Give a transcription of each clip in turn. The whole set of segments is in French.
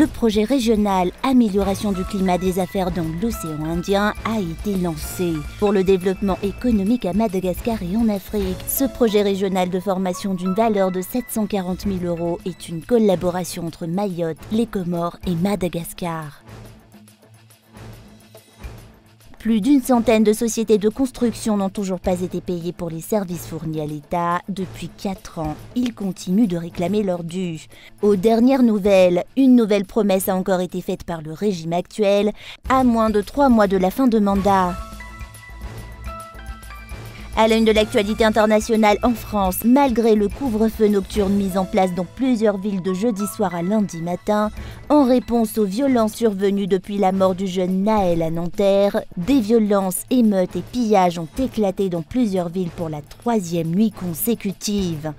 le projet régional Amélioration du climat des affaires dans l'océan Indien a été lancé. Pour le développement économique à Madagascar et en Afrique, ce projet régional de formation d'une valeur de 740 000 euros est une collaboration entre Mayotte, les Comores et Madagascar. Plus d'une centaine de sociétés de construction n'ont toujours pas été payées pour les services fournis à l'État depuis 4 ans. Ils continuent de réclamer leur dû. Aux dernières nouvelles, une nouvelle promesse a encore été faite par le régime actuel, à moins de 3 mois de la fin de mandat. À l'une de l'actualité internationale en France, malgré le couvre-feu nocturne mis en place dans plusieurs villes de jeudi soir à lundi matin, en réponse aux violences survenues depuis la mort du jeune Naël à Nanterre, des violences, émeutes et pillages ont éclaté dans plusieurs villes pour la troisième nuit consécutive.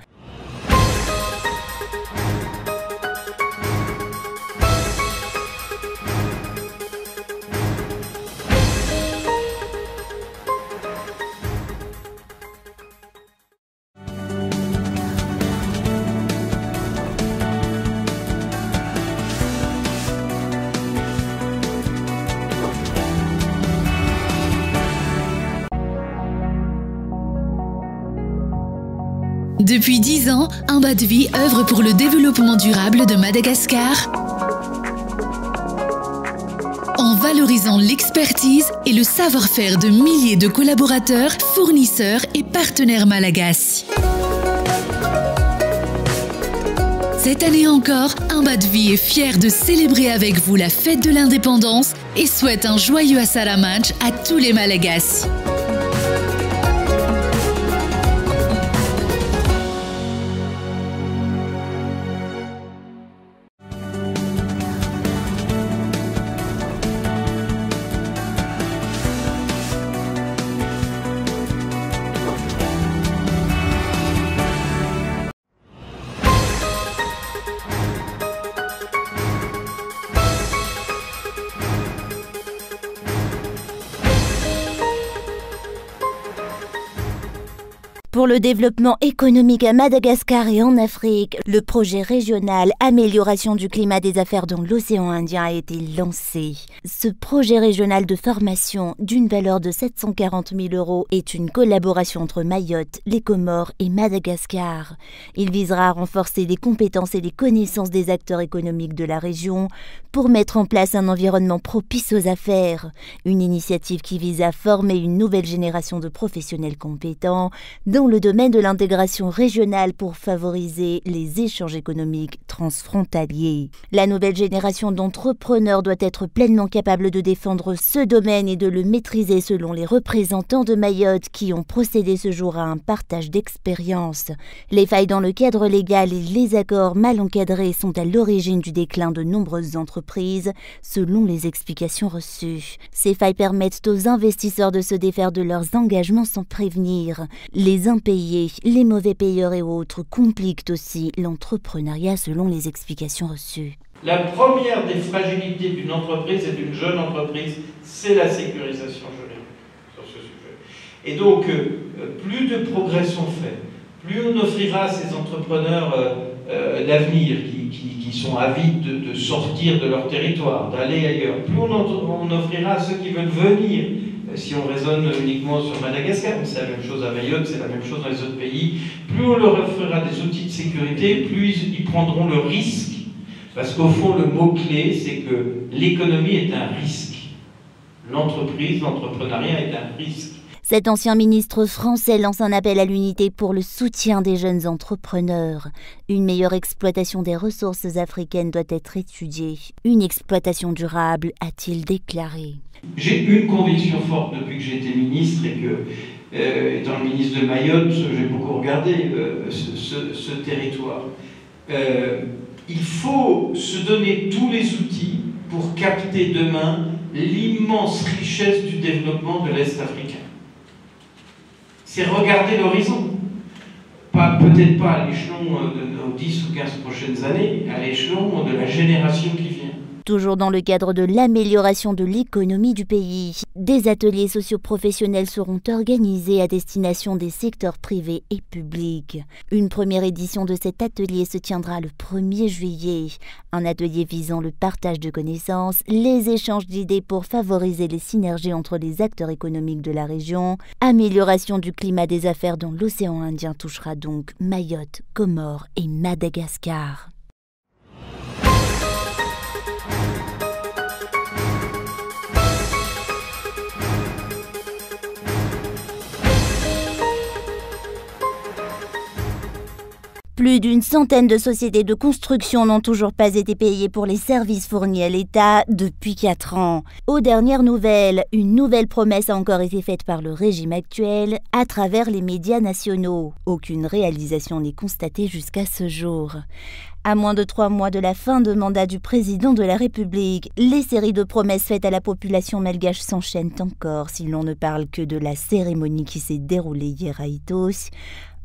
Depuis dix ans, Un œuvre pour le développement durable de Madagascar en valorisant l'expertise et le savoir-faire de milliers de collaborateurs, fournisseurs et partenaires malagasy. Cette année encore, Un est fier de célébrer avec vous la fête de l'indépendance et souhaite un joyeux Assalamanch à tous les Malagasy. Pour le développement économique à Madagascar et en Afrique, le projet régional Amélioration du climat des affaires dans l'océan Indien a été lancé. Ce projet régional de formation d'une valeur de 740 000 euros est une collaboration entre Mayotte, les Comores et Madagascar. Il visera à renforcer les compétences et les connaissances des acteurs économiques de la région pour mettre en place un environnement propice aux affaires. Une initiative qui vise à former une nouvelle génération de professionnels compétents le domaine de l'intégration régionale pour favoriser les échanges économiques transfrontaliers. La nouvelle génération d'entrepreneurs doit être pleinement capable de défendre ce domaine et de le maîtriser selon les représentants de Mayotte qui ont procédé ce jour à un partage d'expériences. Les failles dans le cadre légal et les accords mal encadrés sont à l'origine du déclin de nombreuses entreprises, selon les explications reçues. Ces failles permettent aux investisseurs de se défaire de leurs engagements sans prévenir. Les impayés, les mauvais payeurs et autres compliquent aussi l'entrepreneuriat selon les explications reçues. La première des fragilités d'une entreprise et d'une jeune entreprise, c'est la sécurisation sur ce sujet. Et donc, euh, plus de progrès sont faits, plus on offrira à ces entrepreneurs euh, euh, l'avenir, qui, sont avides de, sortir de leur territoire, d'aller ailleurs, plus on offrira à ceux qui veulent venir si on raisonne uniquement sur Madagascar, c'est la même chose à Mayotte, c'est la même chose dans les autres pays, plus on leur offrira des outils de sécurité, plus ils prendront le risque. Parce qu'au fond, le mot-clé, c'est que l'économie est un risque. L'entreprise, l'entrepreneuriat est un risque. Cet ancien ministre français lance un appel à l'unité pour le soutien des jeunes entrepreneurs. Une meilleure exploitation des ressources africaines doit être étudiée. Une exploitation durable, a-t-il déclaré. J'ai une conviction forte depuis que j'ai été ministre et que, euh, étant le ministre de Mayotte, j'ai beaucoup regardé euh, ce, territoire. Euh, il faut se donner tous les outils pour capter demain l'immense richesse du développement de l'Est africain. C'est regarder l'horizon. Peut-être pas à l'échelon de nos 10 ou 15 prochaines années, à l'échelon de la génération qui. Toujours dans le cadre de l'amélioration de l'économie du pays, des ateliers socioprofessionnels seront organisés à destination des secteurs privés et publics. Une première édition de cet atelier se tiendra le 1er juillet. Un atelier visant le partage de connaissances, les échanges d'idées pour favoriser les synergies entre les acteurs économiques de la région, amélioration du climat des affaires dans l'océan Indien touchera donc Mayotte, Comores et Madagascar. Plus d'une centaine de sociétés de construction n'ont toujours pas été payées pour les services fournis à l'État depuis quatre ans. Aux dernières nouvelles, une nouvelle promesse a encore été faite par le régime actuel à travers les médias nationaux. Aucune réalisation n'est constatée jusqu'à ce jour. À moins de trois mois de la fin de mandat du président de la République, les séries de promesses faites à la population malgache s'enchaînent encore si l'on ne parle que de la cérémonie qui s'est déroulée hier à Itos.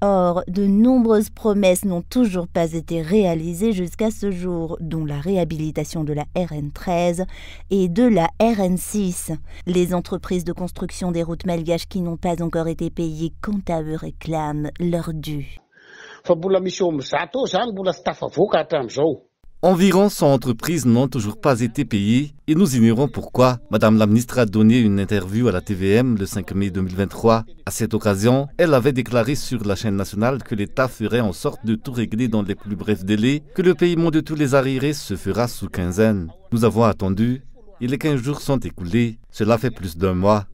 Or, de nombreuses promesses n'ont toujours pas été réalisées jusqu'à ce jour, dont la réhabilitation de la RN13 et de la RN6. Les entreprises de construction des routes malgaches qui n'ont pas encore été payées, quant à eux, réclament leur dû. Environ 100 entreprises n'ont toujours pas été payées et nous ignorons pourquoi. Madame la ministre a donné une interview à la TVM le 5 mai 2023. À cette occasion, elle avait déclaré sur la chaîne nationale que l'État ferait en sorte de tout régler dans les plus brefs délais, que le paiement de tous les arriérés se fera sous quinzaine. Nous avons attendu et les 15 jours sont écoulés. Cela fait plus d'un mois.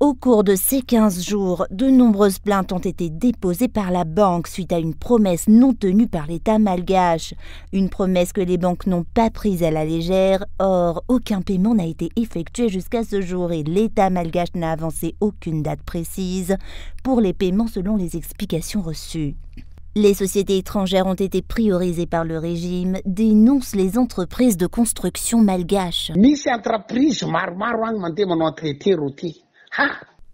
Au cours de ces 15 jours, de nombreuses plaintes ont été déposées par la banque suite à une promesse non tenue par l'État malgache. Une promesse que les banques n'ont pas prise à la légère. Or, aucun paiement n'a été effectué jusqu'à ce jour et l'État malgache n'a avancé aucune date précise pour les paiements selon les explications reçues. Les sociétés étrangères ont été priorisées par le régime, dénoncent les entreprises de construction malgaches.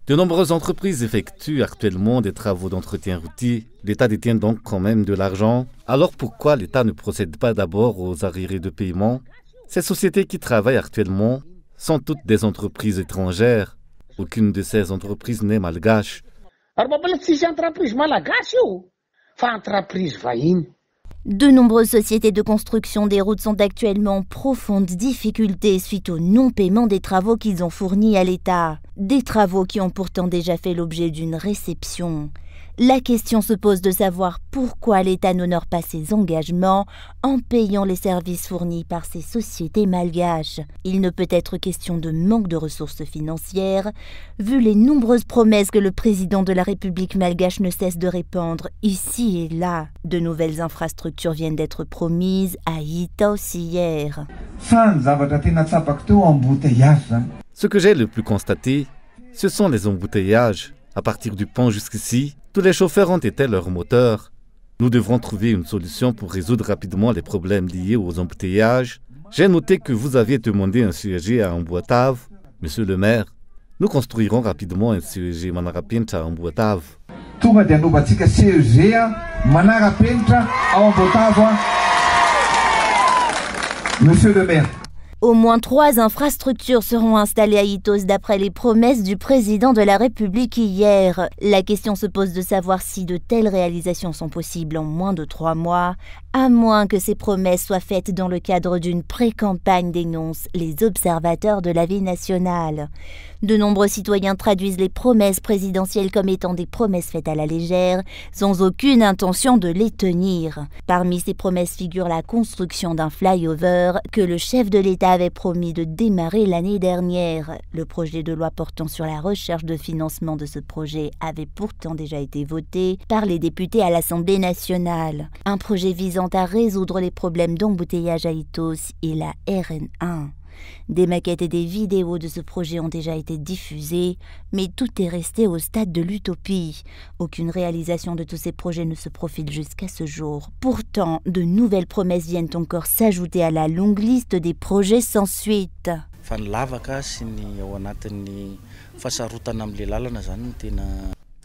De nombreuses entreprises effectuent actuellement des travaux d'entretien routier. L'État détient donc quand même de l'argent. Alors pourquoi l'État ne procède pas d'abord aux arriérés de paiement? Ces sociétés qui travaillent actuellement sont toutes des entreprises étrangères. Aucune de ces entreprises n'est malgache. De nombreuses sociétés de construction des routes sont actuellement en profonde difficulté suite au non-paiement des travaux qu'ils ont fournis à l'État. Des travaux qui ont pourtant déjà fait l'objet d'une réception. La question se pose de savoir pourquoi l'État n'honore pas ses engagements en payant les services fournis par ces sociétés malgaches. Il ne peut être question de manque de ressources financières, vu les nombreuses promesses que le président de la République malgache ne cesse de répandre ici et là. De nouvelles infrastructures viennent d'être promises à Itaos hier. Ce que j'ai le plus constaté, ce sont les embouteillages. À partir du pont jusqu'ici, tous les chauffeurs ont été leur moteur. Nous devrons trouver une solution pour résoudre rapidement les problèmes liés aux embouteillages. J'ai noté que vous aviez demandé un CEG à Amboitave. Monsieur le maire, nous construirons rapidement un CEG Manarapincha à Amboitave. Monsieur le maire. Au moins trois infrastructures seront installées à Itos d'après les promesses du président de la République hier. La question se pose de savoir si de telles réalisations sont possibles en moins de trois mois, à moins que ces promesses soient faites dans le cadre d'une pré-campagne, dénoncent les observateurs de la vie nationale. De nombreux citoyens traduisent les promesses présidentielles comme étant des promesses faites à la légère, sans aucune intention de les tenir. Parmi ces promesses figure la construction d'un flyover que le chef de l'État avait promis de démarrer l'année dernière. Le projet de loi portant sur la recherche de financement de ce projet avait pourtant déjà été voté par les députés à l'Assemblée nationale. Un projet visant à résoudre les problèmes d'embouteillage à Itos et la RN1. Des maquettes et des vidéos de ce projet ont déjà été diffusées, mais tout est resté au stade de l'utopie. Aucune réalisation de tous ces projets ne se profile jusqu'à ce jour. Pourtant, de nouvelles promesses viennent encore s'ajouter à la longue liste des projets sans suite.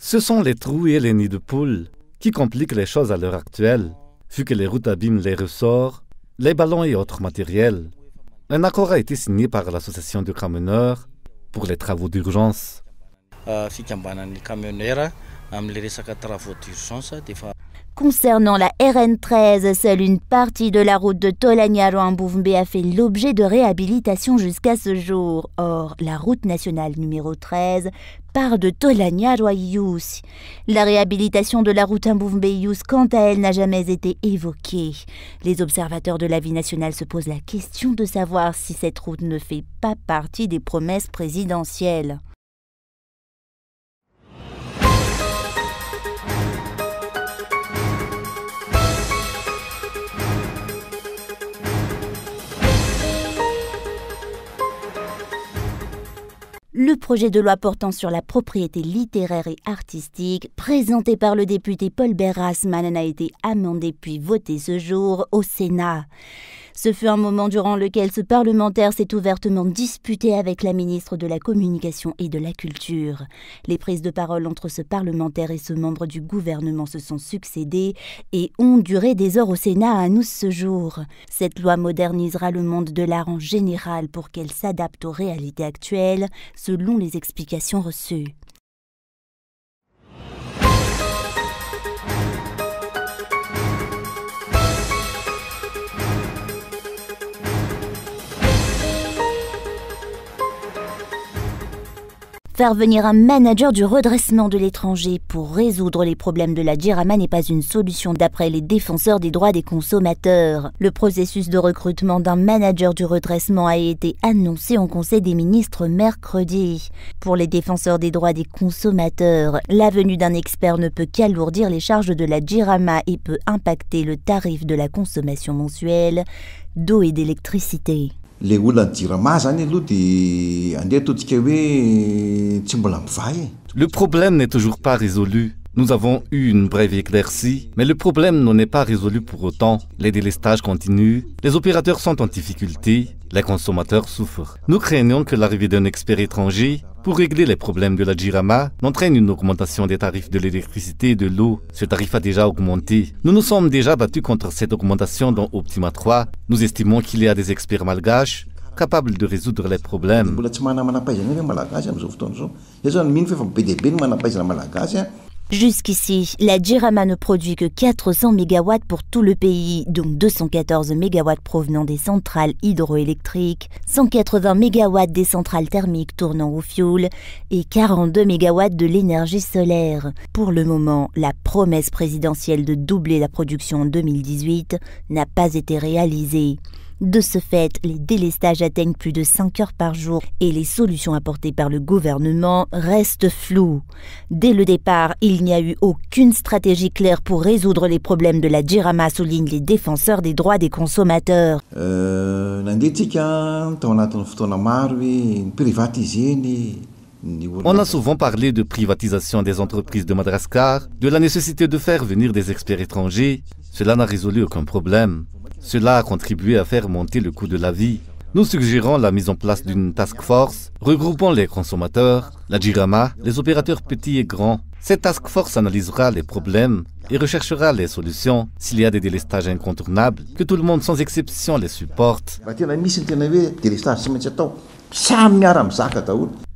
Ce sont les trous et les nids de poules qui compliquent les choses à l'heure actuelle. vu que les routes abîment les ressorts, les ballons et autres matériels. Un accord a été signé par l'association de camionneurs pour les travaux d'urgence. Concernant la RN13, seule une partie de la route de Tolagnaro en Bouvmbé a fait l'objet de réhabilitation jusqu'à ce jour. Or, la route nationale numéro 13 part de Tolagnaro à Yous. La réhabilitation de la route Mbouvmbé-Yous, quant à elle, n'a jamais été évoquée. Les observateurs de la vie nationale se posent la question de savoir si cette route ne fait pas partie des promesses présidentielles. Le projet de loi portant sur la propriété littéraire et artistique, présenté par le député Paul Berrasman, a été amendé puis voté ce jour au Sénat. Ce fut un moment durant lequel ce parlementaire s'est ouvertement disputé avec la ministre de la Communication et de la Culture. Les prises de parole entre ce parlementaire et ce membre du gouvernement se sont succédées et ont duré des heures au Sénat à nous ce jour. Cette loi modernisera le monde de l'art en général pour qu'elle s'adapte aux réalités actuelles, selon les explications reçues. Faire venir un manager du redressement de l'étranger pour résoudre les problèmes de la Djirama n'est pas une solution d'après les défenseurs des droits des consommateurs. Le processus de recrutement d'un manager du redressement a été annoncé en Conseil des ministres mercredi. Pour les défenseurs des droits des consommateurs, la venue d'un expert ne peut qu'alourdir les charges de la Djirama et peut impacter le tarif de la consommation mensuelle d'eau et d'électricité. Le problème n'est toujours pas résolu. Nous avons eu une brève éclaircie, mais le problème n'en est pas résolu pour autant. Les délestages continuent, les opérateurs sont en difficulté, les consommateurs souffrent. Nous craignons que l'arrivée d'un expert étranger pour régler les problèmes de la Jirama n'entraîne une augmentation des tarifs de l'électricité et de l'eau. Ce tarif a déjà augmenté. Nous nous sommes déjà battus contre cette augmentation dans Optima 3. Nous estimons qu'il y a des experts malgaches capables de résoudre les problèmes. Jusqu'ici, la Jirama ne produit que 400 MW pour tout le pays, dont 214 MW provenant des centrales hydroélectriques, 180 MW des centrales thermiques tournant au fioul et 42 MW de l'énergie solaire. Pour le moment, la promesse présidentielle de doubler la production en 2018 n'a pas été réalisée. De ce fait, les délestages atteignent plus de 5 heures par jour et les solutions apportées par le gouvernement restent floues. Dès le départ, il n'y a eu aucune stratégie claire pour résoudre les problèmes de la Djirama, soulignent les défenseurs des droits des consommateurs. Euh, On a souvent parlé de privatisation des entreprises de Madagascar, de la nécessité de faire venir des experts étrangers. Cela n'a résolu aucun problème. Cela a contribué à faire monter le coût de la vie. Nous suggérons la mise en place d'une task force regroupant les consommateurs, la Jirama, les opérateurs petits et grands. Cette task force analysera les problèmes et recherchera les solutions s'il y a des délestages incontournables que tout le monde sans exception les supporte.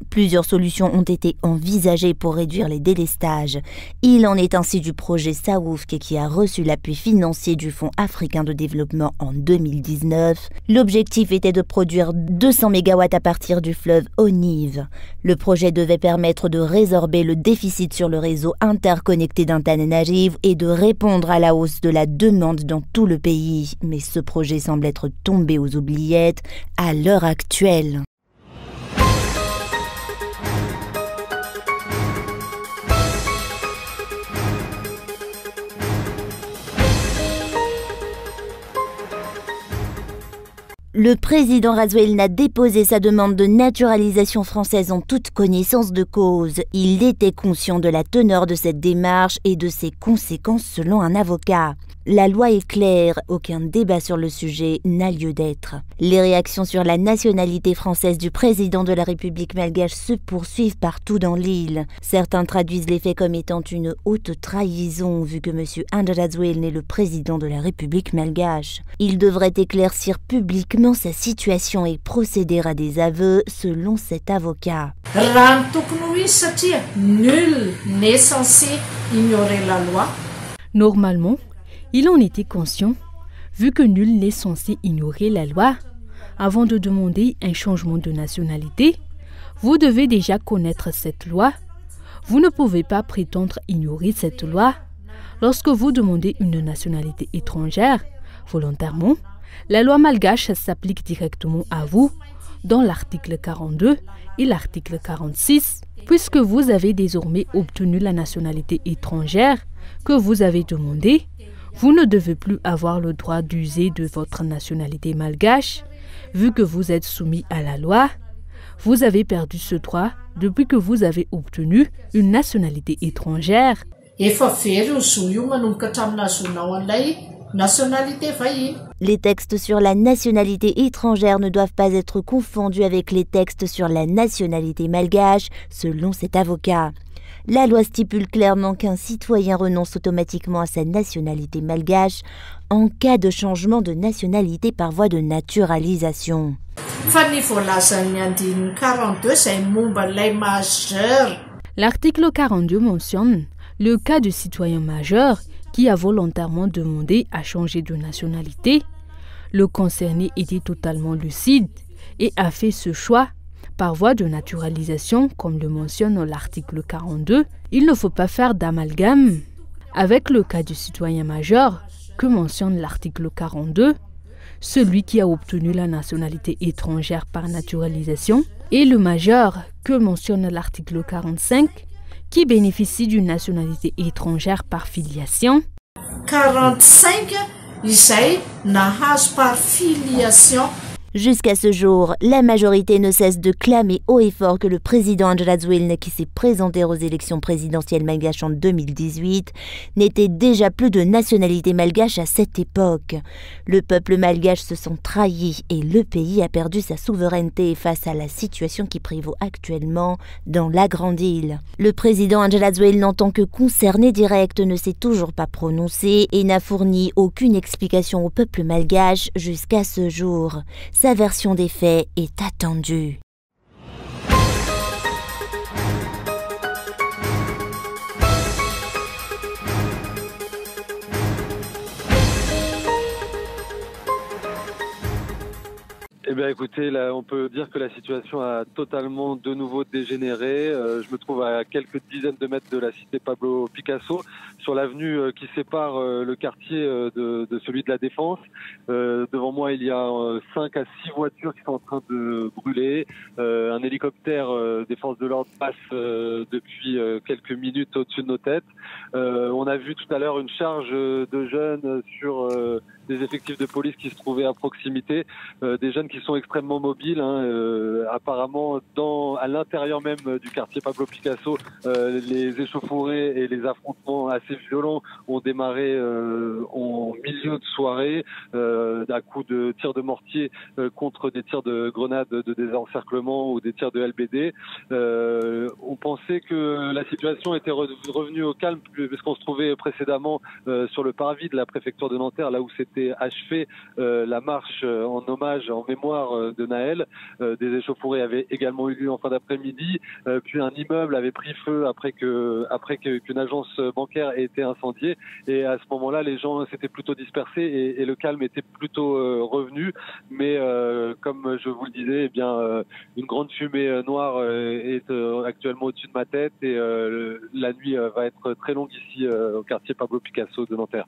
Plusieurs solutions ont été envisagées pour réduire les délestages. Il en est ainsi du projet Saoufk qui a reçu l'appui financier du Fonds africain de développement en 2019. L'objectif était de produire 200 MW à partir du fleuve Onive. Le projet devait permettre de résorber le déficit sur le réseau interconnecté d'Antananarive et de répondre à la hausse de la demande dans tout le pays. Mais ce projet semble être tombé aux oubliettes à l'heure actuelle. Le président Razuel n'a déposé sa demande de naturalisation française en toute connaissance de cause. Il était conscient de la teneur de cette démarche et de ses conséquences selon un avocat. La loi est claire, aucun débat sur le sujet n'a lieu d'être. Les réactions sur la nationalité française du président de la République malgache se poursuivent partout dans l'île. Certains traduisent les faits comme étant une haute trahison vu que M. Andrazouel n'est le président de la République malgache. Il devrait éclaircir publiquement sa situation et procéder à des aveux selon cet avocat. Nul n'est censé ignorer la loi. Normalement, il en était conscient, vu que nul n'est censé ignorer la loi. Avant de demander un changement de nationalité, vous devez déjà connaître cette loi. Vous ne pouvez pas prétendre ignorer cette loi. Lorsque vous demandez une nationalité étrangère, volontairement, la loi malgache s'applique directement à vous dans l'article 42 et l'article 46, puisque vous avez désormais obtenu la nationalité étrangère que vous avez demandée vous ne devez plus avoir le droit d'user de votre nationalité malgache, vu que vous êtes soumis à la loi. Vous avez perdu ce droit depuis que vous avez obtenu une nationalité étrangère. Les textes sur la nationalité étrangère ne doivent pas être confondus avec les textes sur la nationalité malgache, selon cet avocat. La loi stipule clairement qu'un citoyen renonce automatiquement à sa nationalité malgache en cas de changement de nationalité par voie de naturalisation. L'article 42 mentionne le cas du citoyen majeur qui a volontairement demandé à changer de nationalité. Le concerné était totalement lucide et a fait ce choix par voie de naturalisation, comme le mentionne l'article 42, il ne faut pas faire d'amalgame avec le cas du citoyen majeur que mentionne l'article 42, celui qui a obtenu la nationalité étrangère par naturalisation, et le majeur que mentionne l'article 45, qui bénéficie d'une nationalité étrangère par filiation. 45, par filiation Jusqu'à ce jour, la majorité ne cesse de clamer haut et fort que le président Angela Zwilne, qui s'est présenté aux élections présidentielles malgaches en 2018, n'était déjà plus de nationalité malgache à cette époque. Le peuple malgache se sent trahi et le pays a perdu sa souveraineté face à la situation qui prévaut actuellement dans la grande île. Le président Angela en tant que concerné direct, ne s'est toujours pas prononcé et n'a fourni aucune explication au peuple malgache jusqu'à ce jour sa version des faits est attendue. Eh bien, écoutez, là, on peut dire que la situation a totalement de nouveau dégénéré. Euh, je me trouve à quelques dizaines de mètres de la cité Pablo Picasso, sur l'avenue euh, qui sépare euh, le quartier de, de, celui de la Défense. devant moi, il y a cinq à six voitures qui sont en train de brûler. un hélicoptère des forces de l'ordre passe depuis quelques minutes au-dessus de nos têtes. on a vu tout à l'heure une charge de jeunes sur des effectifs de police qui se trouvaient à proximité, euh, des jeunes qui sont extrêmement mobiles. Hein, euh, apparemment, dans à l'intérieur même du quartier Pablo Picasso, euh, les échauffourées et les affrontements assez violents ont démarré en milieu de soirée, à coup de tirs de mortier contre des tirs de grenades de désencerclement ou des tirs de LBD. on pensait que la situation était revenue au calme puisqu'on se trouvait précédemment sur le parvis de la préfecture de Nanterre, là où c'était achevé euh, la marche euh, en hommage, en mémoire euh, de Naël. des échauffourées avaient également eu lieu en fin d'après-midi. puis un immeuble avait pris feu après que après qu'une agence bancaire ait été incendiée. Et à ce moment-là, les gens s'étaient plutôt dispersés et, le calme était plutôt revenu. Mais comme je vous le disais, eh bien une grande fumée noire est actuellement au-dessus de ma tête et la nuit va être très longue ici au quartier Pablo Picasso de Nanterre.